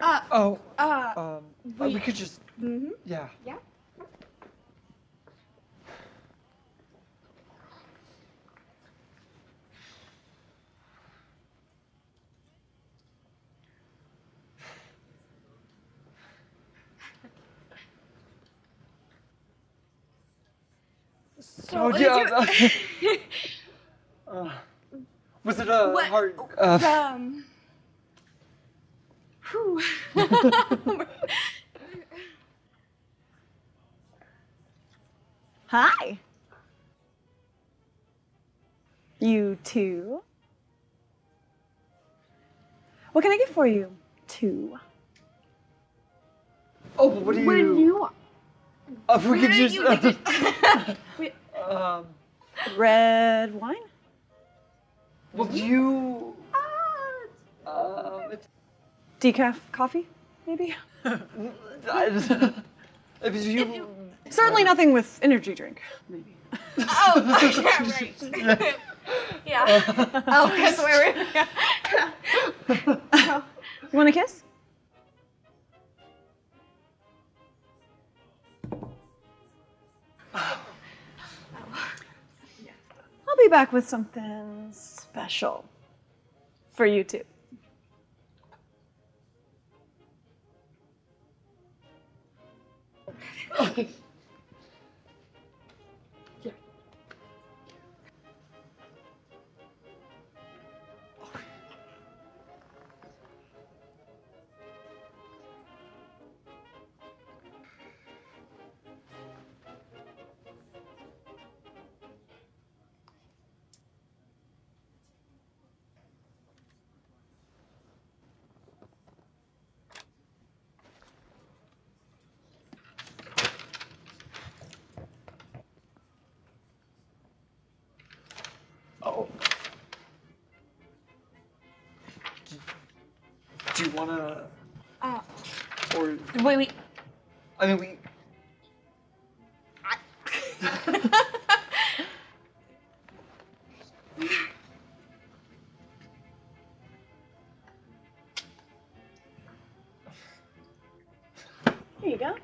Uh, Oh, uh, um, uh, we could just, mm-hmm. yeah. Yeah. So, Oh, yeah. Uh, was it a What- hard? Uh, um. Whew. Hi. You too. What can I get for you? Two. oh, but what do you? What do you want? Uh, if we could do just. you- Wait, um, Red wine? well, do you? ah, Um, if, Decaf coffee, maybe? I- if you. Certainly nothing with energy drink, maybe. Oh, yeah, right. yeah. Oh, because we're. Yeah. You want a kiss? I'll be back with something special for you too. Oh. Do you wanna? Uh, Or wait, wait. I mean, we. Here you go.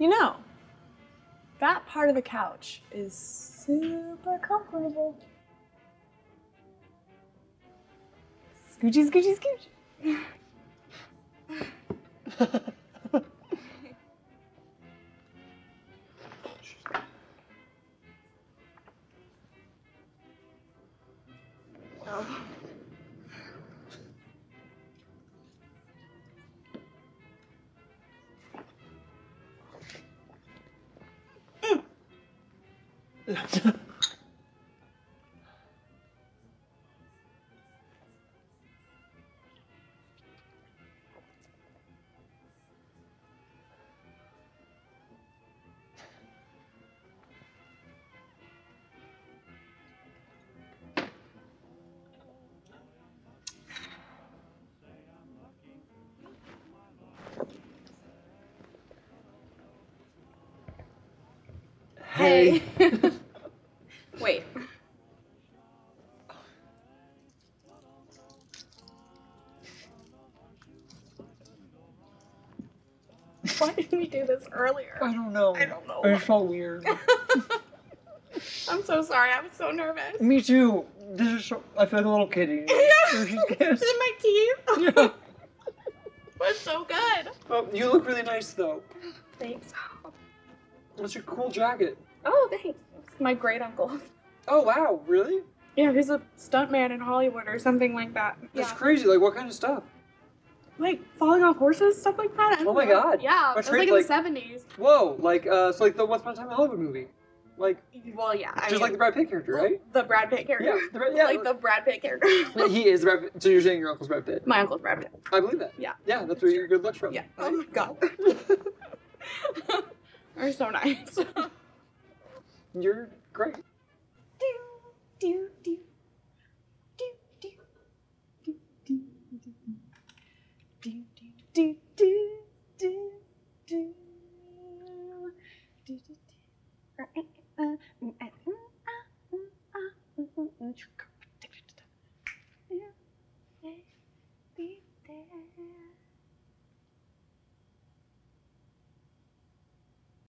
You know, that part of the couch is super comfortable. Scoochy, scoochy, scooch. Hey. Wait. Why didn't we do this earlier? I don't know. I don't know. It just felt weird. I'm so sorry. I was so nervous. Me too. This is so. I feel like a little kitty. Yeah. She's Is kissed. it my teeth? Yeah. That's so good. Oh, you look really nice though. Thanks. What's your cool jacket? Oh, thanks. It's my great uncle. Oh wow, really? Yeah, he's a stuntman in Hollywood or something like that. That's yeah. crazy. Like what kind of stuff? Like falling off horses, stuff like that. Oh my know. God. Yeah, it was like in the seventies. Whoa, like uh, so like the Once Upon a Time in Hollywood movie, like Well, yeah. I just mean, like the Brad Pitt character, right? The Brad Pitt character. Yeah, the yeah. like the Brad Pitt character. Yeah, he is the Brad Pitt. So you're saying your uncle's Brad Pitt? my uncle's Brad Pitt. I believe that. Yeah. Yeah, that's where your good looks from. Yeah. Oh my god. They're so nice. You're great. Do, do, do.